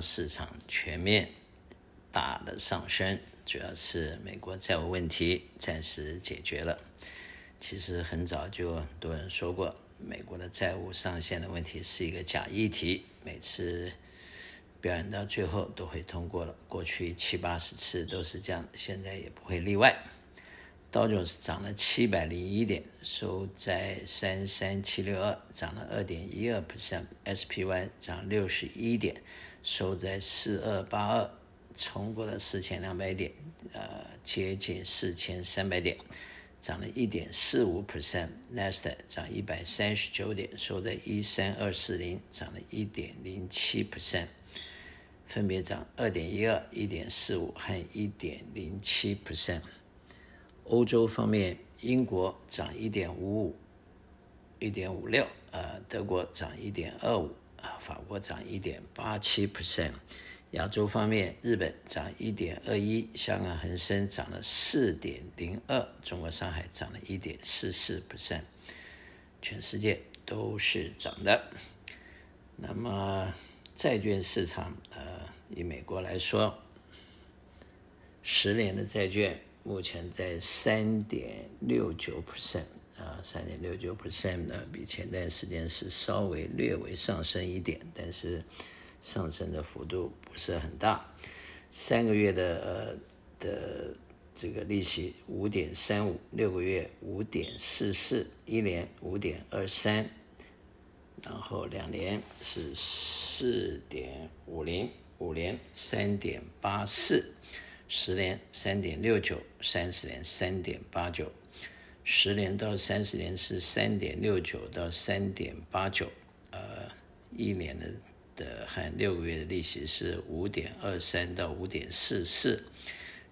市场全面大的上升，主要是美国债务问题暂时解决了。其实很早就很多人说过，美国的债务上限的问题是一个假议题，每次表演到最后都会通过了。过去七八十次都是这样，现在也不会例外。道琼斯涨了七百零一点，收在三三七六二，涨了二点一二 percent。SPY 涨六十一点，收在四二八二，冲过了四千两百点，呃，接近四千三百点，涨了一点四五 percent。Nasdaq 涨一百三十九点，收在一三二四零，涨了一点零七 percent，分别涨二点一二、一点四五和一点零七 percent。欧洲方面，英国涨一点五五，一点五六，呃，德国涨一点二五，法国涨一点八七 percent。亚洲方面，日本涨一点二一，香港恒生涨了四点零二，中国上海涨了一点四四 percent。全世界都是涨的。那么债券市场，呃，以美国来说，十年的债券。目前在三点六九 percent 啊，三点六九 percent 呢，比前段时间是稍微略微上升一点，但是上升的幅度不是很大。三个月的呃的这个利息五点三五，六个月五点四四，一年五点二三，然后两年是四点五零，五年三点八四。十年三点六九，三十年三点八九，十年到三十年是三点六九到三点八九，呃，一年的的和六个月的利息是五点二三到五点四四，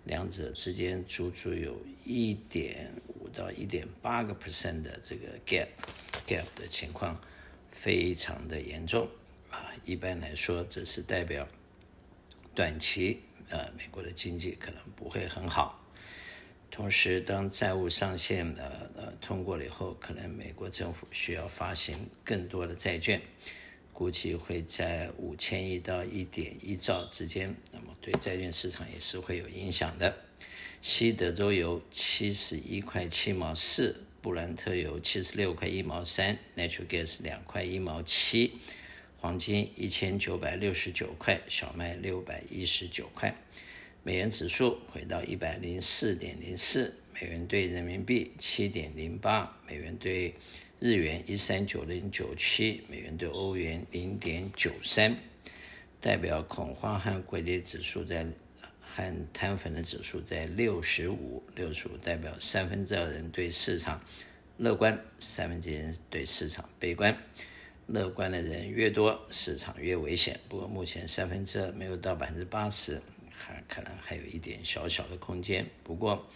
两者之间足足有一点五到一点八个 percent 的这个 gap gap 的情况，非常的严重啊。一般来说，这是代表短期。呃，美国的经济可能不会很好。同时，当债务上限呃呃通过了以后，可能美国政府需要发行更多的债券，估计会在五千亿到一点一兆之间。那么，对债券市场也是会有影响的。西德州油七十一块七毛四，布兰特油七十六块一毛三，Natural Gas 两块一毛七。黄金一千九百六十九块，小麦六百一十九块，美元指数回到一百零四点零四，美元兑人民币七点零八，美元兑日元一三九零九七，美元兑欧元零点九三，代表恐慌和贵跌指数在和摊粉的指数在六十五，六十五代表三分之二人对市场乐观，三分之一人对市场悲观。乐观的人越多，市场越危险。不过目前三分之二没有到百分之八十，还可能还有一点小小的空间。不过，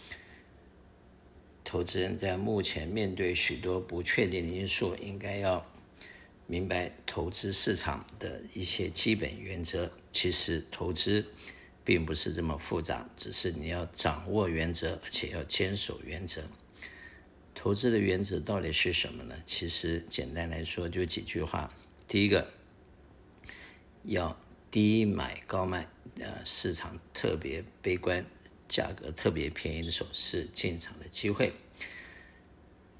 投资人在目前面对许多不确定的因素，应该要明白投资市场的一些基本原则。其实投资并不是这么复杂，只是你要掌握原则，而且要坚守原则。投资的原则到底是什么呢？其实简单来说就几句话。第一个，要低买高卖，呃，市场特别悲观，价格特别便宜的时候是进场的机会。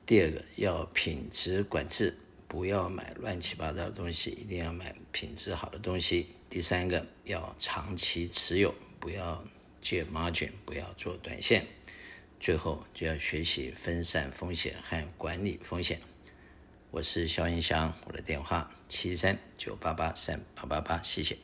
第二个，要品质管制，不要买乱七八糟的东西，一定要买品质好的东西。第三个，要长期持有，不要借 margin，不要做短线。最后就要学习分散风险和管理风险。我是肖云祥，我的电话七三九八八三八八八，谢谢。